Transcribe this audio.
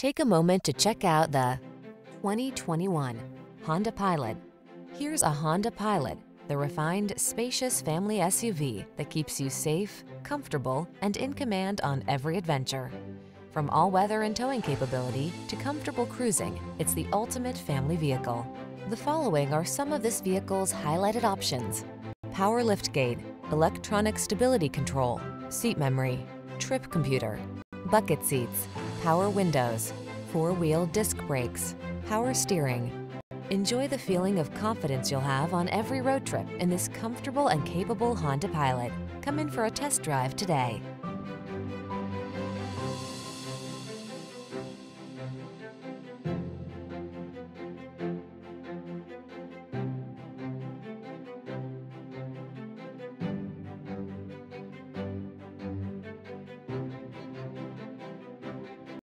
Take a moment to check out the 2021 Honda Pilot. Here's a Honda Pilot, the refined, spacious family SUV that keeps you safe, comfortable, and in command on every adventure. From all-weather and towing capability to comfortable cruising, it's the ultimate family vehicle. The following are some of this vehicle's highlighted options. Power liftgate, electronic stability control, seat memory, trip computer, bucket seats, power windows, four-wheel disc brakes, power steering. Enjoy the feeling of confidence you'll have on every road trip in this comfortable and capable Honda Pilot. Come in for a test drive today.